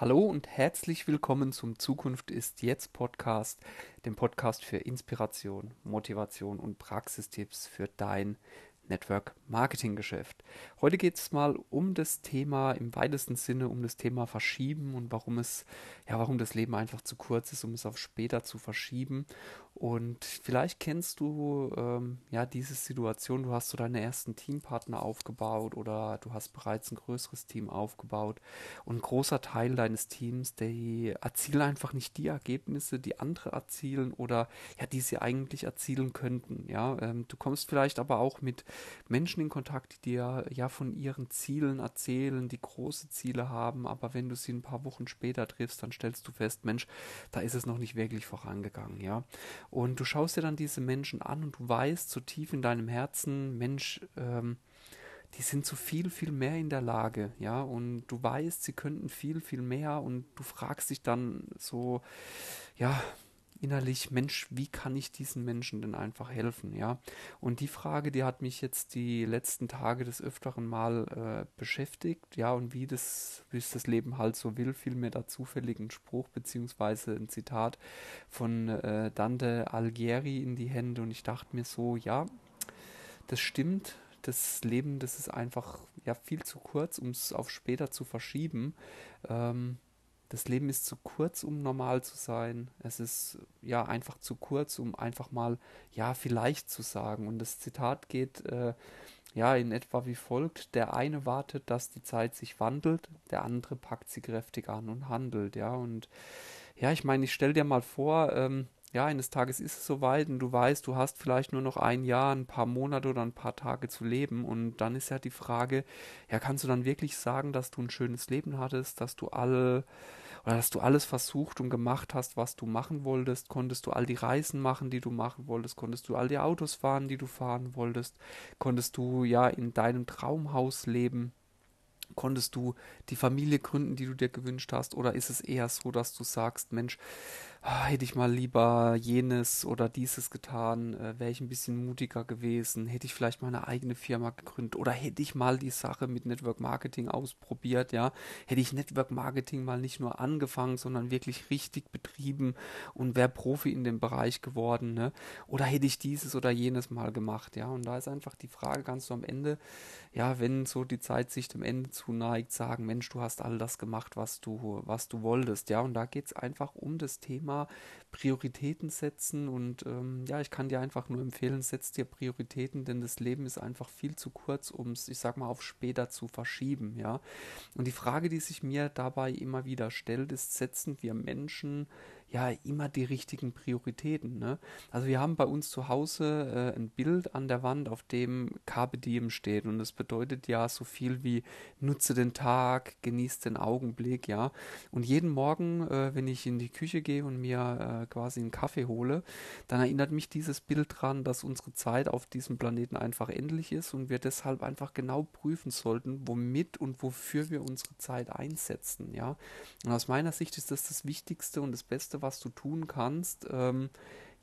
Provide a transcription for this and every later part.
Hallo und herzlich willkommen zum Zukunft ist jetzt Podcast, dem Podcast für Inspiration, Motivation und Praxistipps für dein Network Marketing Geschäft. Heute geht es mal um das Thema im weitesten Sinne um das Thema Verschieben und warum es ja warum das Leben einfach zu kurz ist, um es auf später zu verschieben. Und vielleicht kennst du ähm, ja diese Situation. Du hast so deine ersten Teampartner aufgebaut oder du hast bereits ein größeres Team aufgebaut und ein großer Teil deines Teams, die erzielen einfach nicht die Ergebnisse, die andere erzielen oder ja die sie eigentlich erzielen könnten. Ja, ähm, du kommst vielleicht aber auch mit Menschen in Kontakt, die dir ja von ihren Zielen erzählen, die große Ziele haben, aber wenn du sie ein paar Wochen später triffst, dann stellst du fest, Mensch, da ist es noch nicht wirklich vorangegangen, ja. Und du schaust dir dann diese Menschen an und du weißt so tief in deinem Herzen, Mensch, ähm, die sind so viel, viel mehr in der Lage, ja, und du weißt, sie könnten viel, viel mehr und du fragst dich dann so, ja, innerlich, Mensch, wie kann ich diesen Menschen denn einfach helfen, ja? Und die Frage, die hat mich jetzt die letzten Tage des Öfteren mal äh, beschäftigt, ja, und wie das, wie es das Leben halt so will, fiel mir da zufällig ein Spruch beziehungsweise ein Zitat von äh, Dante Alighieri in die Hände und ich dachte mir so, ja, das stimmt, das Leben, das ist einfach ja viel zu kurz, um es auf später zu verschieben. Ähm, das Leben ist zu kurz, um normal zu sein. Es ist ja einfach zu kurz, um einfach mal ja vielleicht zu sagen. Und das Zitat geht äh, ja in etwa wie folgt: Der eine wartet, dass die Zeit sich wandelt, der andere packt sie kräftig an und handelt. Ja und ja, ich meine, ich stell dir mal vor. Ähm, ja, eines Tages ist es soweit und du weißt, du hast vielleicht nur noch ein Jahr, ein paar Monate oder ein paar Tage zu leben. Und dann ist ja die Frage, ja, kannst du dann wirklich sagen, dass du ein schönes Leben hattest, dass du alle oder dass du alles versucht und gemacht hast, was du machen wolltest, konntest du all die Reisen machen, die du machen wolltest, konntest du all die Autos fahren, die du fahren wolltest, konntest du ja in deinem Traumhaus leben, konntest du die Familie gründen, die du dir gewünscht hast, oder ist es eher so, dass du sagst, Mensch, ah, hätte ich mal lieber jenes oder dieses getan, äh, wäre ich ein bisschen mutiger gewesen, hätte ich vielleicht mal eine eigene Firma gegründet oder hätte ich mal die Sache mit Network Marketing ausprobiert, ja, hätte ich Network Marketing mal nicht nur angefangen, sondern wirklich richtig betrieben und wäre Profi in dem Bereich geworden, ne? Oder hätte ich dieses oder jenes mal gemacht, ja, und da ist einfach die Frage, kannst du am Ende, ja, wenn so die Zeit sich dem Ende zuneigt, sagen, Mensch, du hast all das gemacht, was du, was du wolltest, ja, und da geht es einfach um das Thema Thema Prioritäten setzen und ähm, ja, ich kann dir einfach nur empfehlen, setz dir Prioritäten, denn das Leben ist einfach viel zu kurz, um es, ich sag mal, auf später zu verschieben, ja. Und die Frage, die sich mir dabei immer wieder stellt, ist, setzen wir Menschen ja immer die richtigen Prioritäten. Ne? Also wir haben bei uns zu Hause äh, ein Bild an der Wand, auf dem Carpe Diem steht und das bedeutet ja so viel wie nutze den Tag, genieß den Augenblick, ja. Und jeden Morgen, äh, wenn ich in die Küche gehe und mir äh, quasi einen Kaffee hole, dann erinnert mich dieses Bild daran, dass unsere Zeit auf diesem Planeten einfach endlich ist und wir deshalb einfach genau prüfen sollten, womit und wofür wir unsere Zeit einsetzen, ja. Und aus meiner Sicht ist das das Wichtigste und das Beste, was du tun kannst, ähm,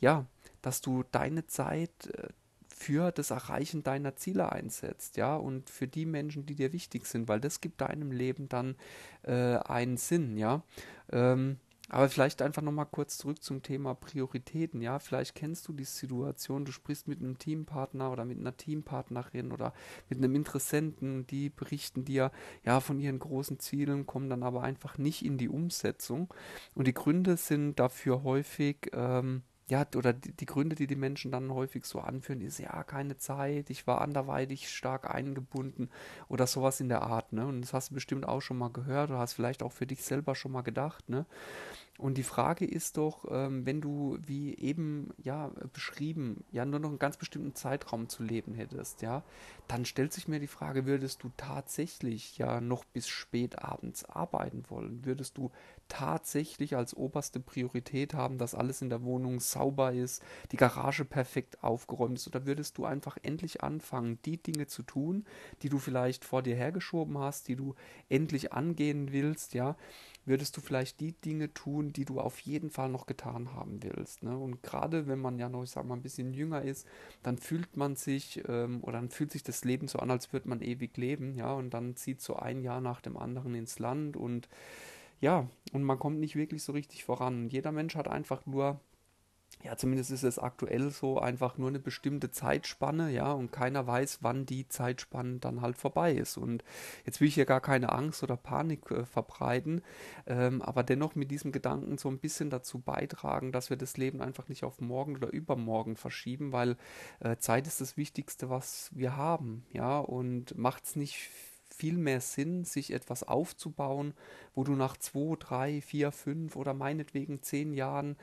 ja, dass du deine Zeit äh, für das Erreichen deiner Ziele einsetzt, ja, und für die Menschen, die dir wichtig sind, weil das gibt deinem Leben dann äh, einen Sinn, ja. Ähm, aber vielleicht einfach nochmal kurz zurück zum Thema Prioritäten. Ja, vielleicht kennst du die Situation, du sprichst mit einem Teampartner oder mit einer Teampartnerin oder mit einem Interessenten, die berichten dir ja von ihren großen Zielen, kommen dann aber einfach nicht in die Umsetzung. Und die Gründe sind dafür häufig, ähm, ja, oder die, die, Gründe, die die Menschen dann häufig so anführen, ist ja keine Zeit, ich war anderweitig stark eingebunden oder sowas in der Art, ne? Und das hast du bestimmt auch schon mal gehört oder hast vielleicht auch für dich selber schon mal gedacht, ne? Und die Frage ist doch, ähm, wenn du, wie eben ja beschrieben, ja nur noch einen ganz bestimmten Zeitraum zu leben hättest, ja, dann stellt sich mir die Frage, würdest du tatsächlich ja noch bis spät abends arbeiten wollen? Würdest du tatsächlich als oberste Priorität haben, dass alles in der Wohnung sauber ist, die Garage perfekt aufgeräumt ist? Oder würdest du einfach endlich anfangen, die Dinge zu tun, die du vielleicht vor dir hergeschoben hast, die du endlich angehen willst, ja? würdest du vielleicht die Dinge tun, die du auf jeden Fall noch getan haben willst. Ne? Und gerade wenn man ja noch, ich sag mal, ein bisschen jünger ist, dann fühlt man sich ähm, oder dann fühlt sich das Leben so an, als würde man ewig leben, ja, und dann zieht so ein Jahr nach dem anderen ins Land und ja, und man kommt nicht wirklich so richtig voran. Jeder Mensch hat einfach nur ja, zumindest ist es aktuell so einfach nur eine bestimmte Zeitspanne, ja, und keiner weiß, wann die Zeitspanne dann halt vorbei ist. Und jetzt will ich hier gar keine Angst oder Panik äh, verbreiten, ähm, aber dennoch mit diesem Gedanken so ein bisschen dazu beitragen, dass wir das Leben einfach nicht auf morgen oder übermorgen verschieben, weil äh, Zeit ist das Wichtigste, was wir haben, ja, und macht es nicht viel mehr Sinn, sich etwas aufzubauen, wo du nach zwei, drei, vier, fünf oder meinetwegen zehn Jahren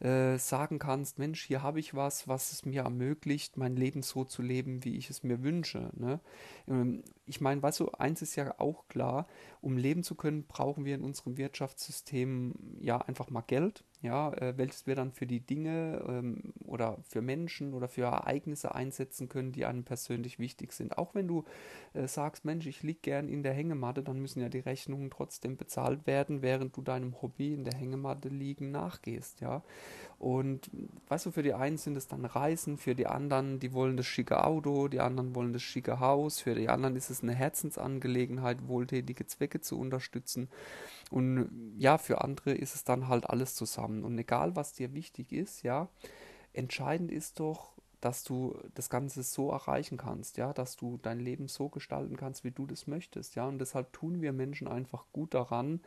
äh, sagen kannst, Mensch, hier habe ich was, was es mir ermöglicht, mein Leben so zu leben, wie ich es mir wünsche. Ne? Ähm, ich meine, weißt du, eins ist ja auch klar, um leben zu können, brauchen wir in unserem Wirtschaftssystem ja einfach mal Geld ja, äh, welches wir dann für die Dinge ähm, oder für Menschen oder für Ereignisse einsetzen können, die einem persönlich wichtig sind. Auch wenn du äh, sagst, Mensch, ich liege gern in der Hängematte, dann müssen ja die Rechnungen trotzdem bezahlt werden, während du deinem Hobby in der Hängematte liegen nachgehst, ja. Und weißt du, für die einen sind es dann Reisen, für die anderen, die wollen das schicke Auto, die anderen wollen das schicke Haus, für die anderen ist es eine Herzensangelegenheit, wohltätige Zwecke zu unterstützen. Und ja, für andere ist es dann halt alles zusammen. Und egal, was dir wichtig ist, ja, entscheidend ist doch, dass du das Ganze so erreichen kannst, ja, dass du dein Leben so gestalten kannst, wie du das möchtest, ja. Und deshalb tun wir Menschen einfach gut daran,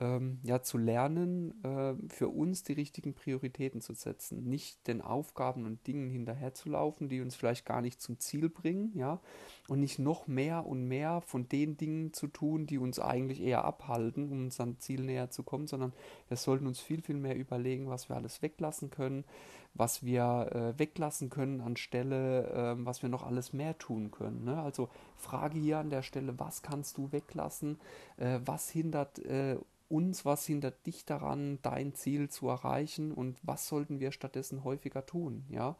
ähm, ja, zu lernen, äh, für uns die richtigen Prioritäten zu setzen, nicht den Aufgaben und Dingen hinterherzulaufen, die uns vielleicht gar nicht zum Ziel bringen, ja, und nicht noch mehr und mehr von den Dingen zu tun, die uns eigentlich eher abhalten, um unserem Ziel näher zu kommen, sondern wir sollten uns viel, viel mehr überlegen, was wir alles weglassen können, was wir äh, weglassen können anstelle, äh, was wir noch alles mehr tun können. Ne? Also Frage hier an der Stelle, was kannst du weglassen, äh, was hindert äh, uns, was hindert dich daran, dein Ziel zu erreichen und was sollten wir stattdessen häufiger tun, ja?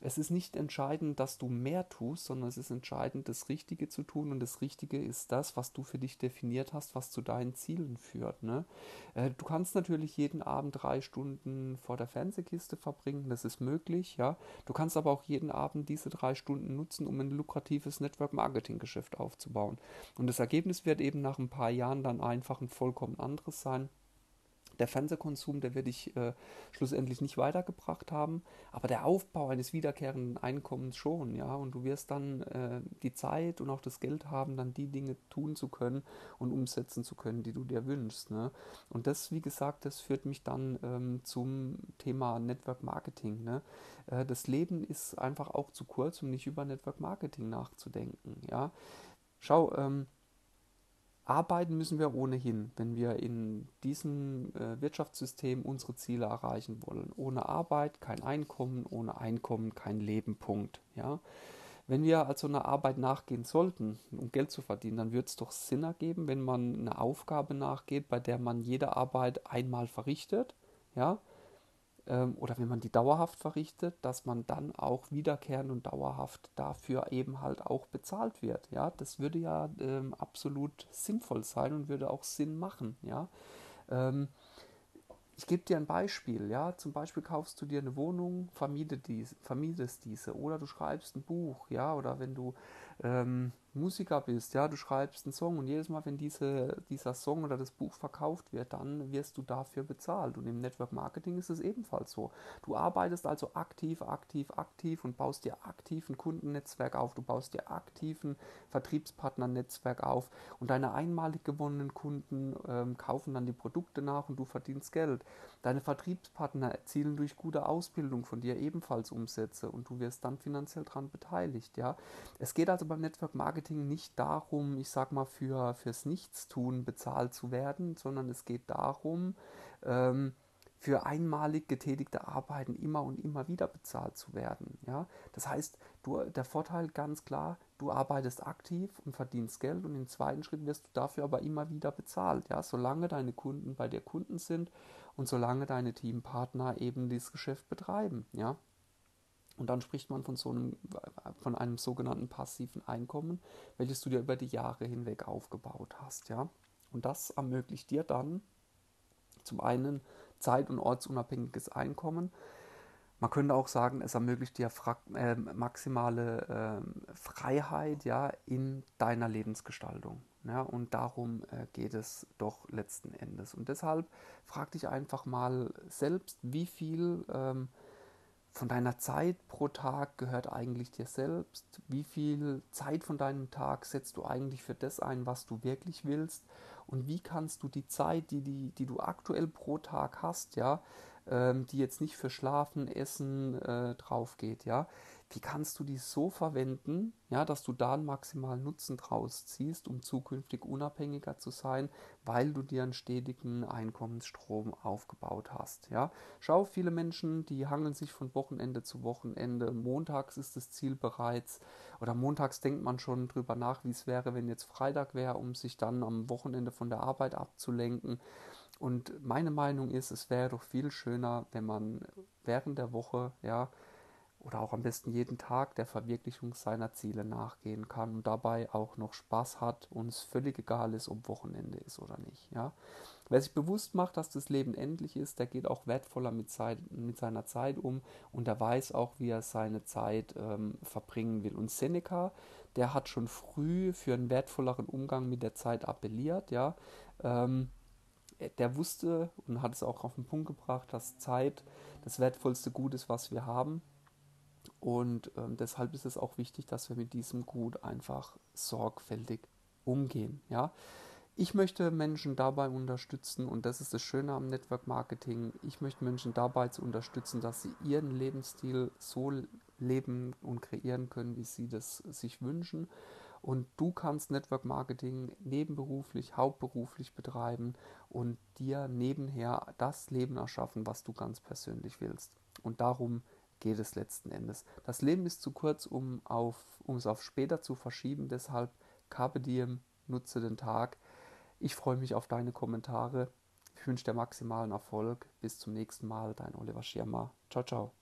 Es ist nicht entscheidend, dass du mehr tust, sondern es ist entscheidend, das Richtige zu tun. Und das Richtige ist das, was du für dich definiert hast, was zu deinen Zielen führt. Ne? Äh, du kannst natürlich jeden Abend drei Stunden vor der Fernsehkiste verbringen, das ist möglich. Ja? Du kannst aber auch jeden Abend diese drei Stunden nutzen, um ein lukratives Network-Marketing-Geschäft aufzubauen. Und das Ergebnis wird eben nach ein paar Jahren dann einfach ein vollkommen anderes sein der Fernsehkonsum, der wird dich äh, schlussendlich nicht weitergebracht haben, aber der Aufbau eines wiederkehrenden Einkommens schon, ja, und du wirst dann äh, die Zeit und auch das Geld haben, dann die Dinge tun zu können und umsetzen zu können, die du dir wünschst. Ne? Und das, wie gesagt, das führt mich dann ähm, zum Thema Network Marketing. Ne? Äh, das Leben ist einfach auch zu kurz, um nicht über Network Marketing nachzudenken. Ja? Schau, ähm, Arbeiten müssen wir ohnehin, wenn wir in diesem äh, Wirtschaftssystem unsere Ziele erreichen wollen. Ohne Arbeit kein Einkommen, ohne Einkommen kein Leben. Punkt. Ja? Wenn wir also einer Arbeit nachgehen sollten, um Geld zu verdienen, dann würde es doch Sinn ergeben, wenn man eine Aufgabe nachgeht, bei der man jede Arbeit einmal verrichtet, ja, oder wenn man die dauerhaft verrichtet, dass man dann auch wiederkehrend und dauerhaft dafür eben halt auch bezahlt wird. Ja, das würde ja ähm, absolut sinnvoll sein und würde auch Sinn machen. Ja, ähm, ich gebe dir ein Beispiel, ja, zum Beispiel kaufst du dir eine Wohnung, vermietest diese, vermietest diese oder du schreibst ein Buch, ja, oder wenn du ähm, Musiker bist, ja, du schreibst einen Song und jedes Mal, wenn diese, dieser Song oder das Buch verkauft wird, dann wirst du dafür bezahlt. Und im Network Marketing ist es ebenfalls so. Du arbeitest also aktiv, aktiv, aktiv und baust dir aktiv ein Kundennetzwerk auf, du baust dir aktiv ein Vertriebspartnernetzwerk auf und deine einmalig gewonnenen Kunden ähm, kaufen dann die Produkte nach und du verdienst Geld. Deine Vertriebspartner erzielen durch gute Ausbildung von dir ebenfalls Umsätze und du wirst dann finanziell daran beteiligt. Ja? Es geht also beim Network Marketing nicht darum, ich sag mal, für, fürs Nichtstun bezahlt zu werden, sondern es geht darum, ähm, für einmalig getätigte Arbeiten immer und immer wieder bezahlt zu werden. Ja? Das heißt, du, der Vorteil ganz klar, du arbeitest aktiv und verdienst Geld und im zweiten Schritt wirst du dafür aber immer wieder bezahlt. Ja? Solange deine Kunden bei dir Kunden sind und solange deine Teampartner eben dieses Geschäft betreiben. Ja? Und dann spricht man von so einem, von einem sogenannten passiven Einkommen, welches du dir über die Jahre hinweg aufgebaut hast, ja. Und das ermöglicht dir dann zum einen zeit- und ortsunabhängiges Einkommen, Man könnte auch sagen, es ermöglicht dir äh, maximale äh, Freiheit ja, in deiner Lebensgestaltung. Ja, und darum äh, geht es doch letzten Endes. Und deshalb frag dich einfach mal selbst, wie viel ähm, von deiner Zeit pro Tag gehört eigentlich dir selbst? Wie viel Zeit von deinem Tag setzt du eigentlich für das ein, was du wirklich willst? Und wie kannst du die Zeit, die, die, die du aktuell pro Tag hast, ja, ähm, die jetzt nicht für Schlafen, Essen äh, drauf geht, ja, wie kannst du die so verwenden, ja, dass du da einen maximalen Nutzen draus ziehst, um zukünftig unabhängiger zu sein, weil du dir einen stetigen Einkommensstrom aufgebaut hast, ja. Schau, viele Menschen, die hangeln sich von Wochenende zu Wochenende. Montags ist das Ziel bereits, oder montags denkt man schon drüber nach, wie es wäre, wenn jetzt Freitag wäre, um sich dann am Wochenende von der Arbeit abzulenken. Und meine Meinung ist, es wäre doch viel schöner, wenn man während der Woche, ja, oder auch am besten jeden Tag der Verwirklichung seiner Ziele nachgehen kann und dabei auch noch Spaß hat und es völlig egal ist, ob Wochenende ist oder nicht. Ja? Wer sich bewusst macht, dass das Leben endlich ist, der geht auch wertvoller mit, Zeit, mit seiner Zeit um und der weiß auch, wie er seine Zeit ähm, verbringen will. Und Seneca, der hat schon früh für einen wertvolleren Umgang mit der Zeit appelliert. Ja? Ähm, der wusste und hat es auch auf den Punkt gebracht, dass Zeit das wertvollste Gut ist, was wir haben. Und ähm, deshalb ist es auch wichtig, dass wir mit diesem Gut einfach sorgfältig umgehen. Ja? Ich möchte Menschen dabei unterstützen, und das ist das Schöne am Network Marketing, ich möchte Menschen dabei zu unterstützen, dass sie ihren Lebensstil so leben und kreieren können, wie sie das sich wünschen. Und du kannst Network Marketing nebenberuflich, hauptberuflich betreiben und dir nebenher das Leben erschaffen, was du ganz persönlich willst. Und darum geht es letzten Endes. Das Leben ist zu kurz, um, auf, um es auf später zu verschieben. Deshalb Carpe Diem, nutze den Tag. Ich freue mich auf deine Kommentare. Ich wünsche dir maximalen Erfolg. Bis zum nächsten Mal. Dein Oliver Schirmer. Ciao, ciao.